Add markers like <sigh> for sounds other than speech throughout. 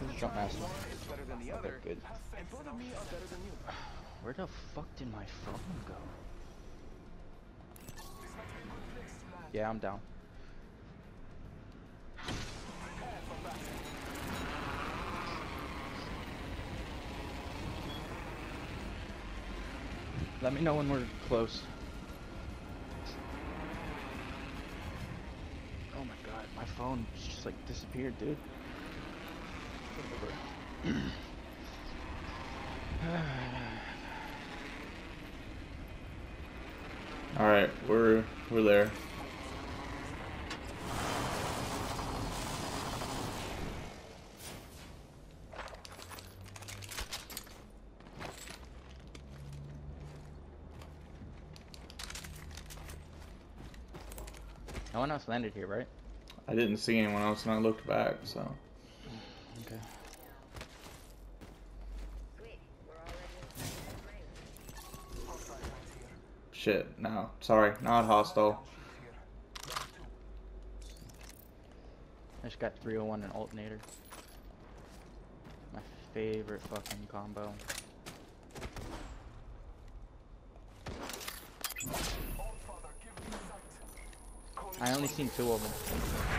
Who's jump master? better than the Okay, other, good. and both of me are better than you. <sighs> Where the fuck did my phone go? Yeah, I'm down. Let me know when we're close. Oh my god, my phone just like disappeared, dude. <sighs> All right, we're we're there. No one else landed here, right? I didn't see anyone else, and I looked back. So Okay. Shit. No, sorry, not hostile. I just got 301 and alternator. My favorite fucking combo. I only seen two of them.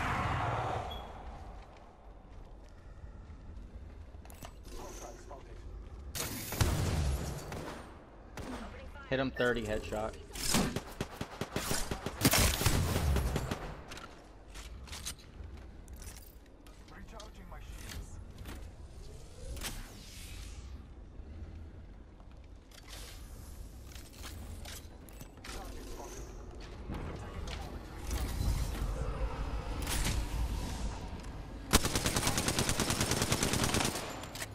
Hit him 30 headshot. Recharging my shields.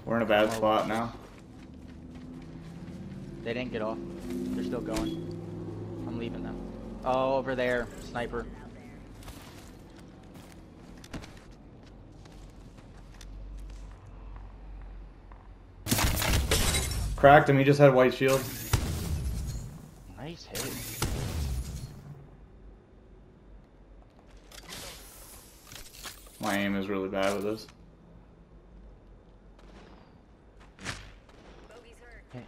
We're in a bad spot now. They didn't get off. Going. I'm leaving them. Oh, over there. Sniper. Cracked him. He just had white shield. Nice hit. My aim is really bad with this. Hey.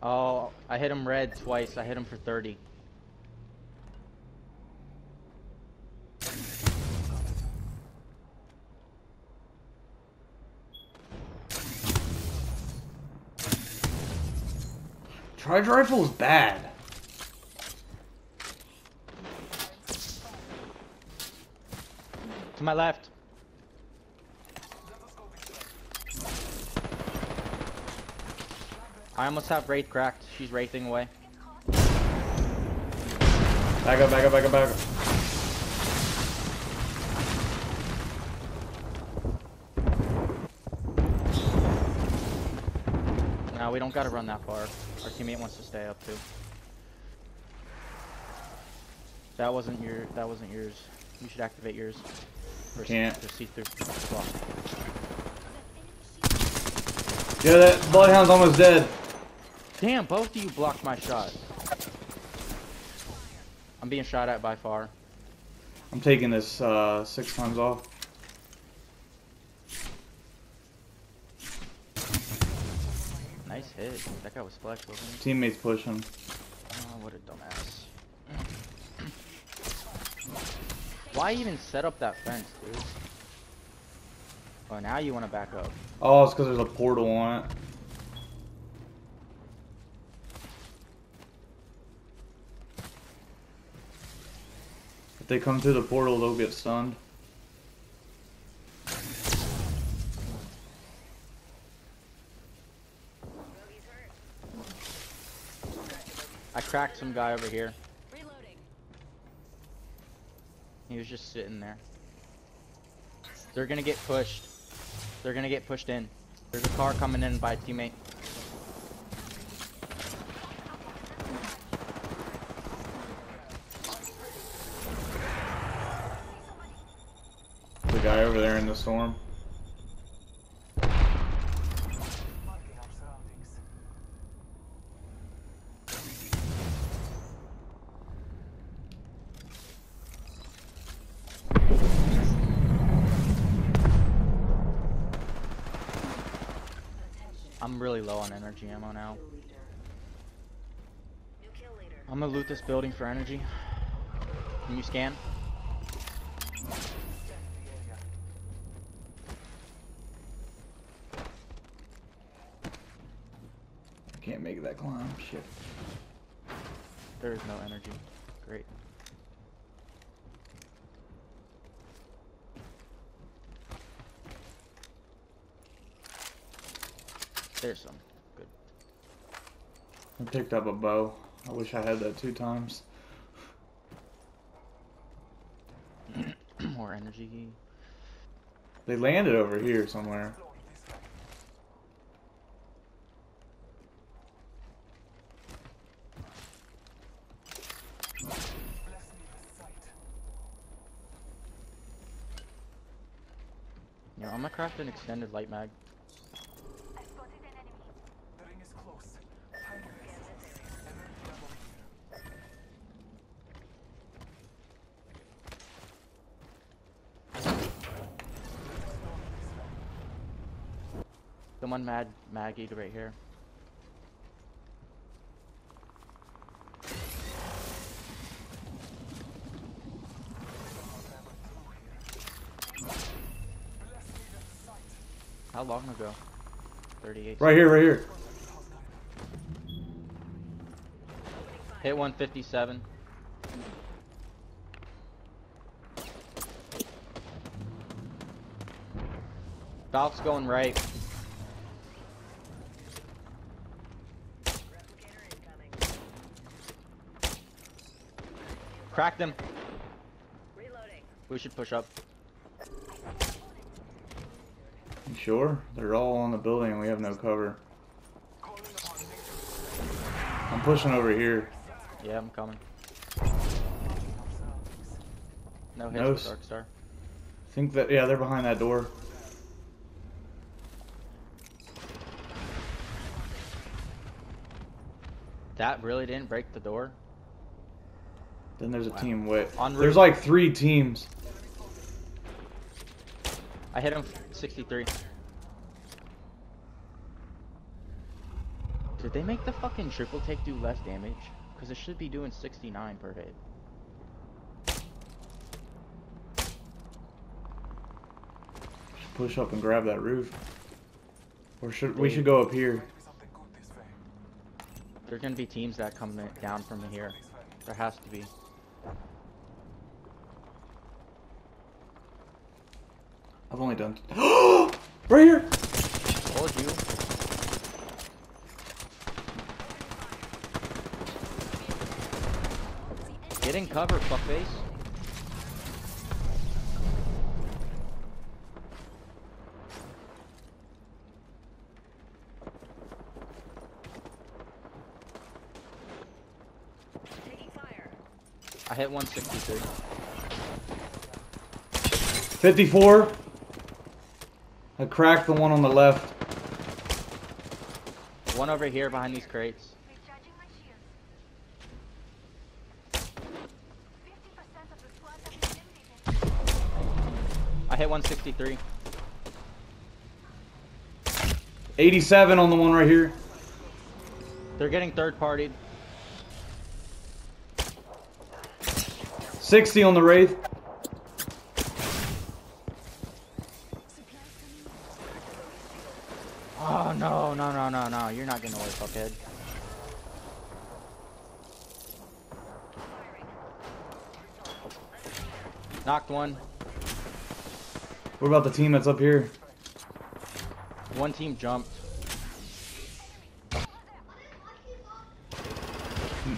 Oh, I hit him red twice. I hit him for 30. Charge rifle is bad. To my left. I almost have Wraith cracked. She's wraithing away. Back up, back up, back up, back up. No, we don't gotta run that far. Our teammate wants to stay up too. That wasn't your. That wasn't yours. You should activate yours. For, Can't. See through. Yeah, that bloodhound's almost dead. Damn, both of you blocked my shot. I'm being shot at by far. I'm taking this uh, six times off. Nice hit. That guy was flesh, wasn't he? Teammates push him. Oh, what a dumbass. Why even set up that fence, dude? Oh, now you want to back up. Oh, it's because there's a portal on it. They come through the portal, they'll get stunned. I cracked some guy over here. Reloading. He was just sitting there. They're gonna get pushed. They're gonna get pushed in. There's a car coming in by a teammate. The guy in the storm. Marking our surroundings. I'm really low on energy ammo now. New kill leader. I'm gonna loot this building for energy. Can you scan? Climb. Shit. There is no energy. Great. There's some. Good. I picked up a bow. I wish I had that two times. <clears throat> More energy. They landed over here somewhere. Going this way. Bless me with sight. Yeah, I'm gonna craft an extended light mag. Someone mad maggied right here. How long ago? 38. Right here, right here. Hit 157. Valk's going right. Replicator incoming. Cracked him. Reloading. We should push up. Sure? They're all on the building and we have no cover. Calling upon nature. I'm pushing over here. Yeah, I'm coming. No hits No with Dark Star. think that yeah, they're behind that door. That really didn't break the door. Then there's a Wow. team wit. On There's like three teams. I hit him 63. Did they make the fucking triple take do less damage? Because it should be doing 69 per hit. Push up and grab that roof. Or should we should go up here? Might be something good this way. There's gonna be teams that come down from here. There has to be. I've only done <gasps> right here. Told you. Get in cover, fuckface. Taking. I hit 163. 54. I cracked the one on the left. One over here behind these crates. Recharging my shields. 50% of the squad have been eliminated. I hit 163. 87 on the one right here. They're getting third partied. 60 on the wraith. Oh no, no, no, no, no. You're not getting away, fuckhead. Knocked one. What about the team that's up here? One team jumped.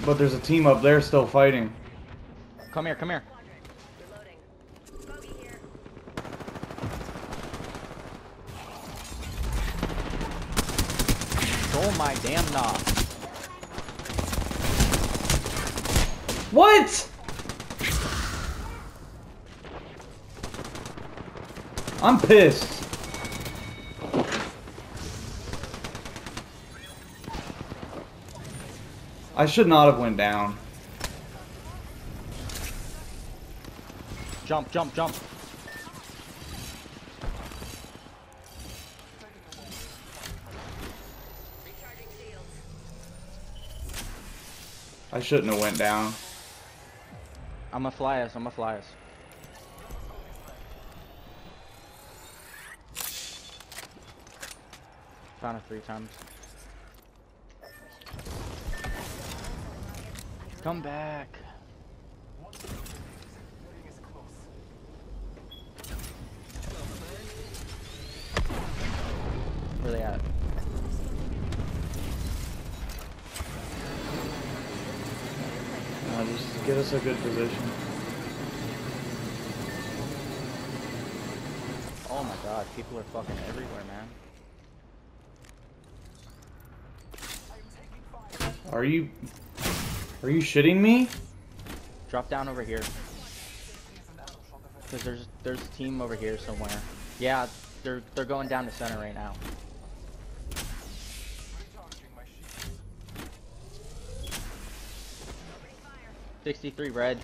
But there's a team up there still fighting. Come here, come here. Oh my damn knob. What? I'm pissed. I should not have went down. Jump, jump, jump. I shouldn't have went down. I'm a fly us, I'm a fly us. Found it three times. Come back. One to the ring is close. Where they at? Uh, just get us a good position. Oh my god, people are fucking everywhere, man. Are you... Are you shitting me? Drop down over here. Cause there's there's a team over here somewhere. Yeah, they're they're going down to center right now. 63 red.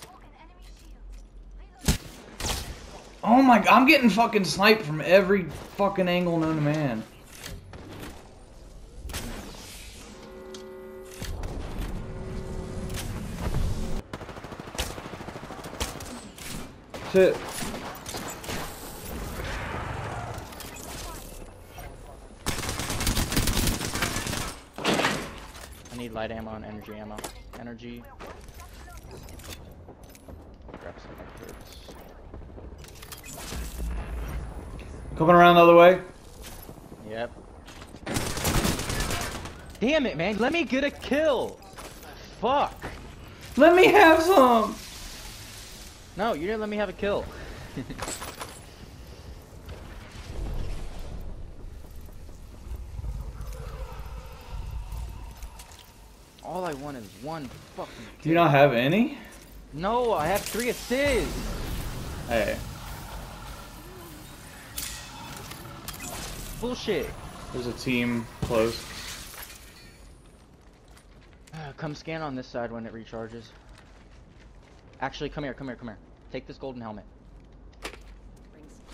Broken enemy shield. Reloading. Oh my I'm getting fucking sniped from every fucking angle known to man. Shit. I need light ammo and energy ammo. Energy. Grab some hits. Coming around the other way. Yep. Damn it, man! Let me get a kill. Fuck. Let me have some. No, you didn't let me have a kill. <laughs> All I want is one fucking. kill. Do you not have any? No, I have three assists. Hey, Bullshit. there's a team close. Uh, Come scan on this side when it recharges. Actually, come here, come here, come here. Take this golden helmet.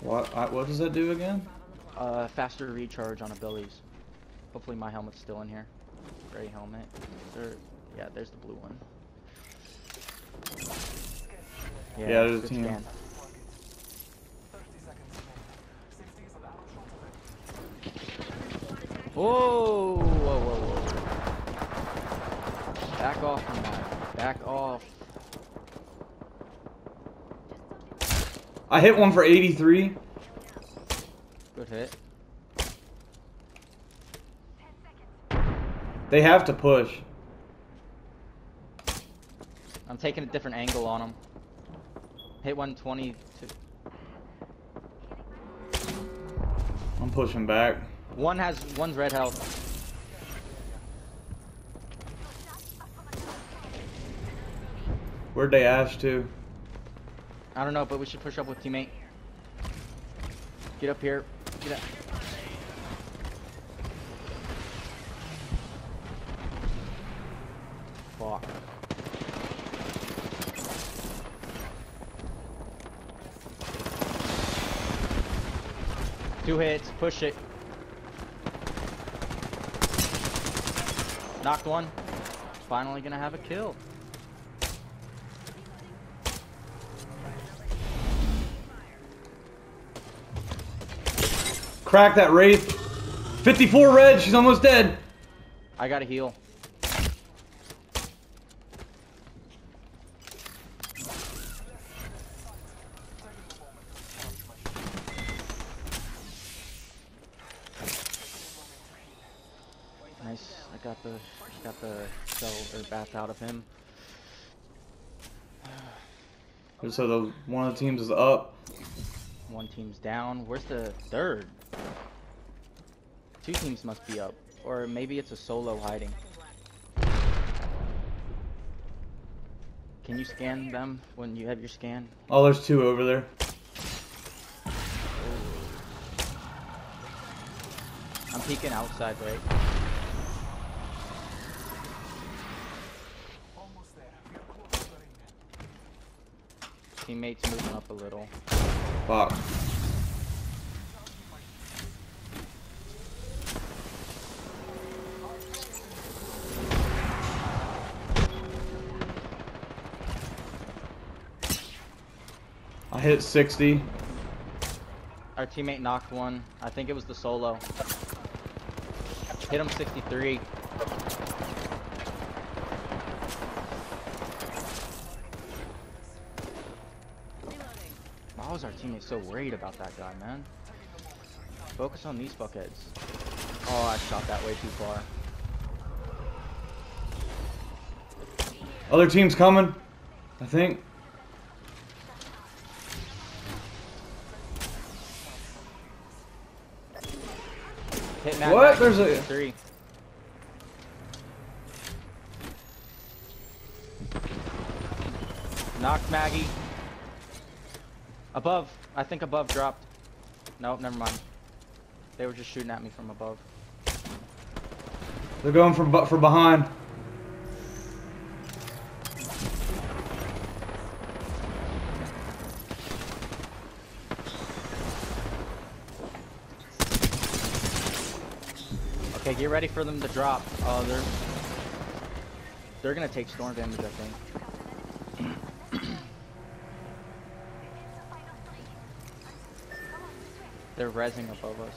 What? What does that do again? Uh, faster recharge on abilities. Hopefully my helmet's still in here. Gray helmet. There, yeah, there's the blue one. Yeah, there's a team. scan. 30 seconds remaining. 60 is an arrow shot away. Whoa, whoa, whoa, whoa. Back off from that. Back off. I hit one for 83. Good hit. They have to push. I'm taking a different angle on them. Hit 122. I'm pushing back. One has, one's red health. Where'd they ash to? I don't know, but we should push up with teammate. Get up here. Get up. Fuck. Two hits. Push it. Knocked one. Finally gonna have a kill. Crack that Wraith. 54 red, she's almost dead. I gotta heal. Nice. I got the got the cell or bath out of him. So the one of the teams is up. One team's down. Where's the third? Two teams must be up. Or maybe it's a solo hiding. Can you scan them when you have your scan? Oh, there's two over there. I'm peeking outside, right? teammates moving up a little. Fuck. I hit 60. Our teammate knocked one. I think it was the solo. Hit him 63. Why was our teammate so worried about that guy, man? Focus on these fuckheads. Oh, I shot that way too far. Other team's coming. I think. What? There's a- 63. Knocked Maggie. Above. I think above dropped. Nope, never mind. They were just shooting at me from above. They're going from from behind. Okay, get ready for them to drop. Oh, they're they're gonna take storm damage, I think. They're rezzing above us.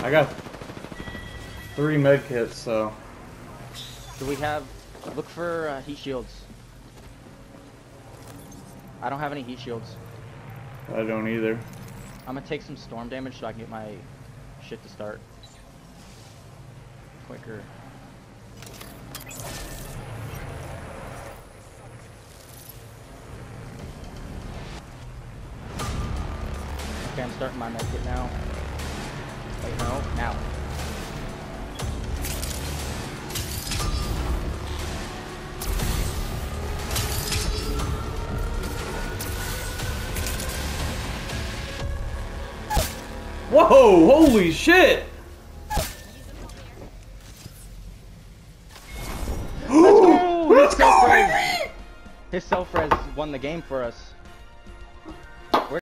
I got three med kits, so Do we have? Look for uh, heat shields. I don't have any heat shields. I don't either. I'm gonna take some storm damage so I can get my shit to start quicker. Okay, I'm starting my medkit now. Wait, no, now. Whoa! Holy shit! Let's go! <gasps> Let's go, baby! <gasps> His self res won the game for us.